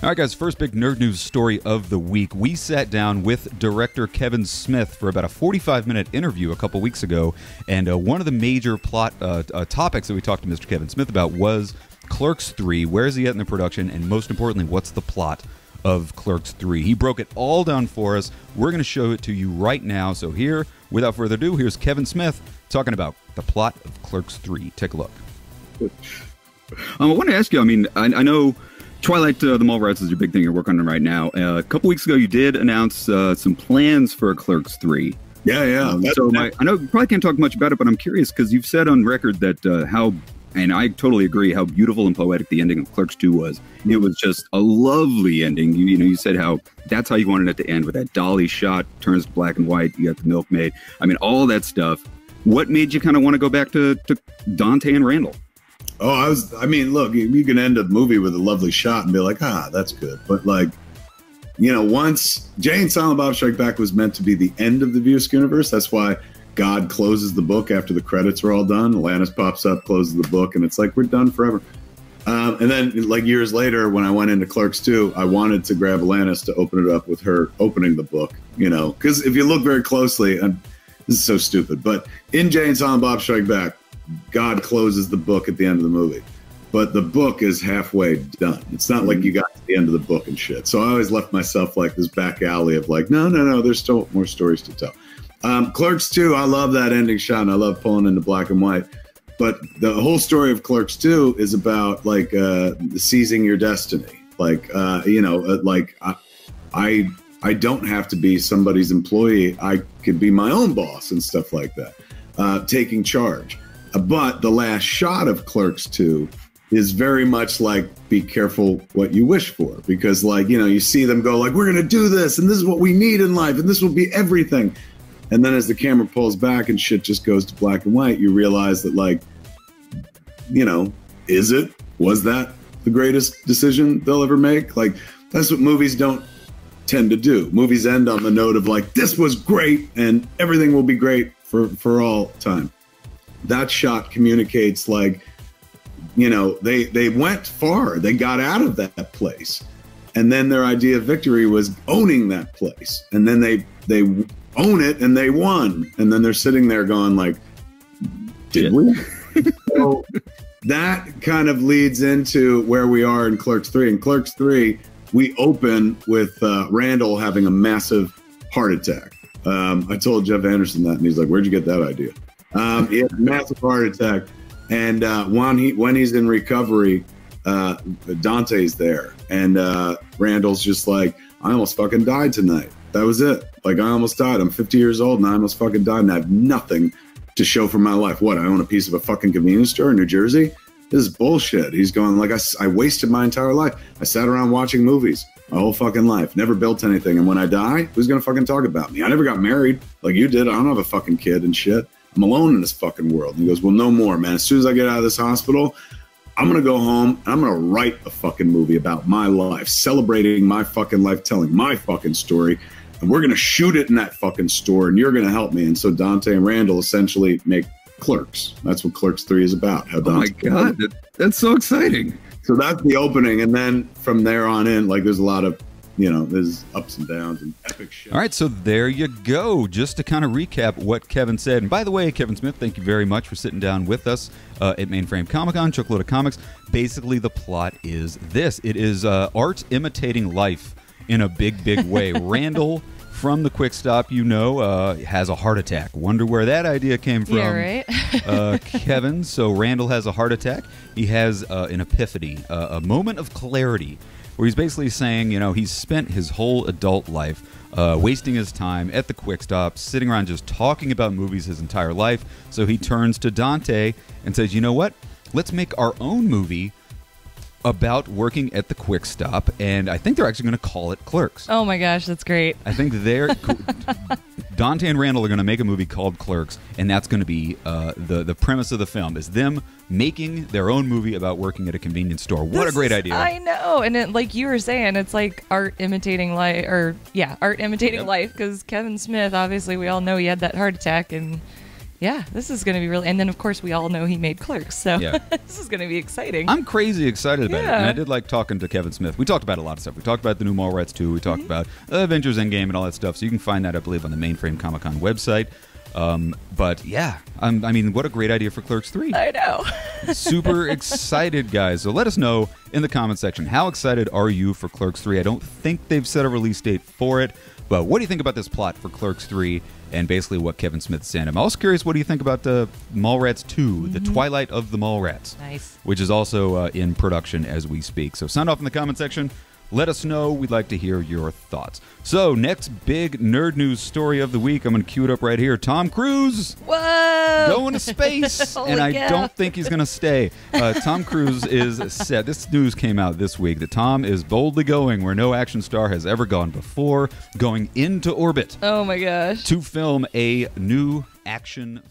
All right, guys, first big nerd news story of the week. We sat down with director Kevin Smith for about a 45 minute interview a couple weeks ago, and uh, one of the major plot uh, uh, topics that we talked to Mr. Kevin Smith about was Clerks 3. Where is he at in the production? And most importantly, what's the plot of Clerks 3? He broke it all down for us. We're going to show it to you right now. So, here, without further ado, here's Kevin Smith talking about the plot of Clerks 3. Take a look. Um, I want to ask you. I mean, I, I know Twilight, uh, the Mallrats is your big thing you're working on right now. Uh, a couple weeks ago, you did announce uh, some plans for a Clerks Three. Yeah, yeah. Um, so my, I know you probably can't talk much about it, but I'm curious because you've said on record that uh, how, and I totally agree, how beautiful and poetic the ending of Clerks Two was. It was just a lovely ending. You, you know, you said how that's how you wanted it to end with that dolly shot, turns black and white. You got the milkmaid. I mean, all that stuff. What made you kind of want to go back to, to Dante and Randall? Oh, I was. I mean, look, you can end a movie with a lovely shot and be like, ah, that's good. But like, you know, once Jay and Silent Bob Strike Back was meant to be the end of the View Askewniverse. That's why God closes the book after the credits are all done. Alanis pops up, closes the book, and it's like we're done forever. Um, and then, like years later, when I went into Clerks 2, I wanted to grab Alanis to open it up with her opening the book. You know, because if you look very closely, and this is so stupid, but in Jay and Silent Bob Strike Back, God closes the book at the end of the movie. But the book is halfway done. It's not like you got to the end of the book and shit. So I always left myself like this back alley of like, no, no, no, there's still more stories to tell. Um, Clerks 2, I love that ending shot and I love pulling into black and white. But the whole story of Clerks 2 is about like uh, seizing your destiny. Like, uh, you know, uh, like I, I, I don't have to be somebody's employee. I could be my own boss and stuff like that, uh, taking charge. But the last shot of Clerks 2 is very much like be careful what you wish for. Because like you know you see them go like we're going to do this and this is what we need in life and this will be everything. And then as the camera pulls back and shit just goes to black and white you realize that like you know is it was that the greatest decision they'll ever make? Like that's what movies don't tend to do. Movies end on the note of like this was great and everything will be great for for all time that shot communicates like you know they they went far. They got out of that place. And then their idea of victory was owning that place. And then they they own it and they won. And then they're sitting there going like did we? So that kind of leads into where we are in clerks 3 in clerks 3 we open with uh, randall having a massive heart attack. Um, i told jeff anderson that and he's like where'd you get that idea um, he had a massive heart attack, and uh, when he when he's in recovery, uh, Dante's there, and uh, Randall's just like, I almost fucking died tonight. That was it. Like I almost died. I'm 50 years old and I almost fucking died, and I have nothing to show for my life. What? I own a piece of a fucking convenience store in New Jersey. This is bullshit. He's going like I, I wasted my entire life. I sat around watching movies my whole fucking life. Never built anything. And when I die, who's gonna fucking talk about me? I never got married like you did. I don't have a fucking kid and shit. I'm alone in this fucking world. And he goes, Well, no more, man. As soon as I get out of this hospital, I'm gonna go home and I'm gonna write a fucking movie about my life, celebrating my fucking life, telling my fucking story. And we're gonna shoot it in that fucking store, and you're gonna help me. And so Dante and Randall essentially make Clerks. That's what Clerks Three is about. How Dante oh my god, that, that's so exciting. So that's the opening, and then from there on in, like there's a lot of you know, there's ups and downs and epic shit. All right, so there you go. Just to kind of recap what Kevin said. And by the way, Kevin Smith, thank you very much for sitting down with us uh, at Mainframe Comic Con, Chuck Load of Comics. Basically, the plot is this it is uh, art imitating life in a big, big way. Randall from the quick stop you know uh, has a heart attack wonder where that idea came from yeah, right? uh, kevin so randall has a heart attack he has uh, an epiphany uh, a moment of clarity where he's basically saying, you know, he's spent his whole adult life uh, wasting his time at the quick stop, sitting around just talking about movies his entire life. So he turns to Dante and says, you know what? Let's make our own movie about working at the quick stop and i think they're actually going to call it clerks oh my gosh that's great i think they're dante and randall are going to make a movie called clerks and that's going to be uh, the, the premise of the film is them making their own movie about working at a convenience store. What this a great is, idea! I know, and it, like you were saying, it's like art imitating life, or yeah, art imitating yep. life. Because Kevin Smith, obviously, we all know he had that heart attack, and Yeah, this is going to be really. And then, of course, we all know he made Clerks, so Yeah. this is going to be exciting. I'm crazy excited about it. And I did like talking to Kevin Smith. We talked about a lot of stuff. We talked about the new Mallrats 2. We Mm-hmm. talked about Avengers Endgame and all that stuff. So you can find that, I believe, on the Mainframe Comic Con website. Um, but yeah, I'm, I mean, what a great idea for Clerks 3. I know. Super excited, guys. So let us know in the comment section how excited are you for Clerks 3? I don't think they've set a release date for it, but what do you think about this plot for Clerks 3 and basically what Kevin Smith said? I'm also curious, what do you think about the Mallrats 2, the Twilight of the Mallrats? Nice. Which is also uh, in production as we speak. So sound off in the comment section. Let us know. We'd like to hear your thoughts. So, next big nerd news story of the week. I'm going to cue it up right here. Tom Cruise Whoa! going to space, and I cow. don't think he's going to stay. Uh, Tom Cruise is set. This news came out this week that Tom is boldly going where no action star has ever gone before, going into orbit Oh my gosh. to film a new action